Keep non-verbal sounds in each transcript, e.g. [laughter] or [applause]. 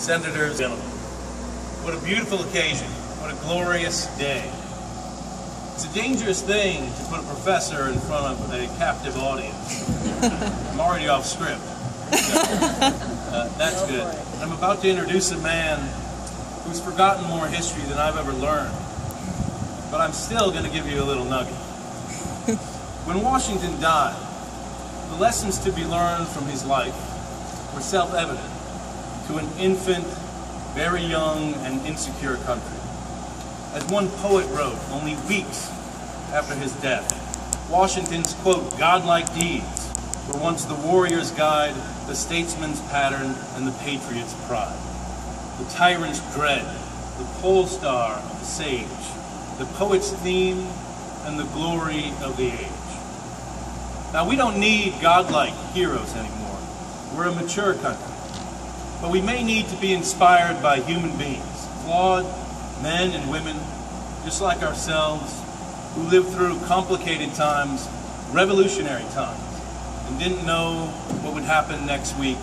senators, gentlemen. What a beautiful occasion. What a glorious day. It's a dangerous thing to put a professor in front of a captive audience. [laughs] I'm already off script. Uh, that's good. I'm about to introduce a man who's forgotten more history than I've ever learned. But I'm still going to give you a little nugget. [laughs] When Washington died, the lessons to be learned from his life were self-evident to an infant, very young, and insecure country. As one poet wrote only weeks after his death, Washington's, quote, godlike deeds were once the warrior's guide, the statesman's pattern, and the patriot's pride. The tyrant's dread, the pole star of the sage, the poet's theme, and the glory of the age. Now, we don't need godlike heroes anymore. We're a mature country. But we may need to be inspired by human beings, flawed men and women, just like ourselves, who lived through complicated times, revolutionary times, and didn't know what would happen next week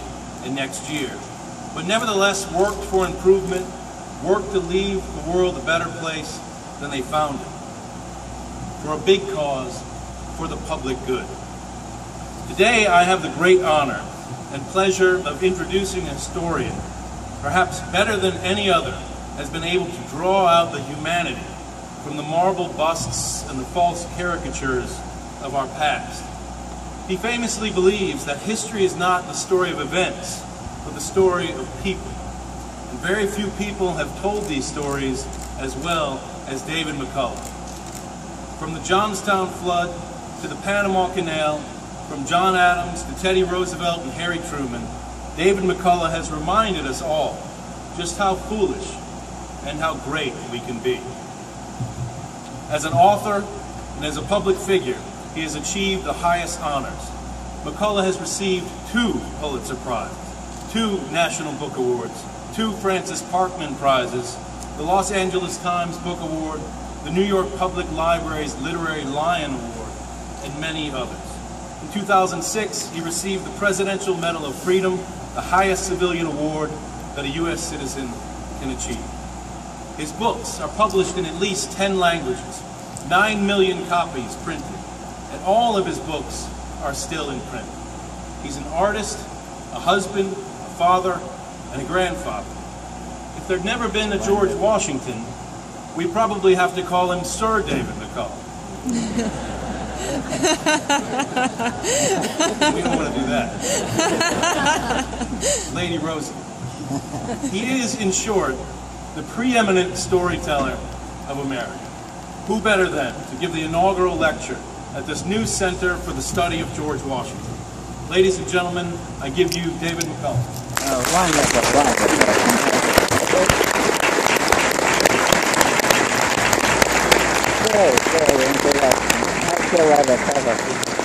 and next year. But nevertheless worked for improvement, worked to leave the world a better place than they found it. For a big cause, for the public good. Today I have the great honor and pleasure of introducing a historian, perhaps better than any other, has been able to draw out the humanity from the marble busts and the false caricatures of our past. He famously believes that history is not the story of events, but the story of people. And very few people have told these stories as well as David McCullough. From the Johnstown flood to the Panama Canal from John Adams to Teddy Roosevelt and Harry Truman, David McCullough has reminded us all just how foolish and how great we can be. As an author and as a public figure, he has achieved the highest honors. McCullough has received two Pulitzer Prizes, two National Book Awards, two Francis Parkman Prizes, the Los Angeles Times Book Award, the New York Public Library's Literary Lion Award, and many others. In 2006, he received the Presidential Medal of Freedom, the highest civilian award that a U.S. citizen can achieve. His books are published in at least 10 languages, 9 million copies printed, and all of his books are still in print. He's an artist, a husband, a father, and a grandfather. If there'd never been a George Washington, we probably have to call him Sir David McCullough. [laughs] we don't want to do that. Lady Rosie. He is, in short, the preeminent storyteller of America. Who better than to give the inaugural lecture at this new Center for the Study of George Washington? Ladies and gentlemen, I give you David McCullough. Wonderful, wonderful. Very, very 现ชื่อว่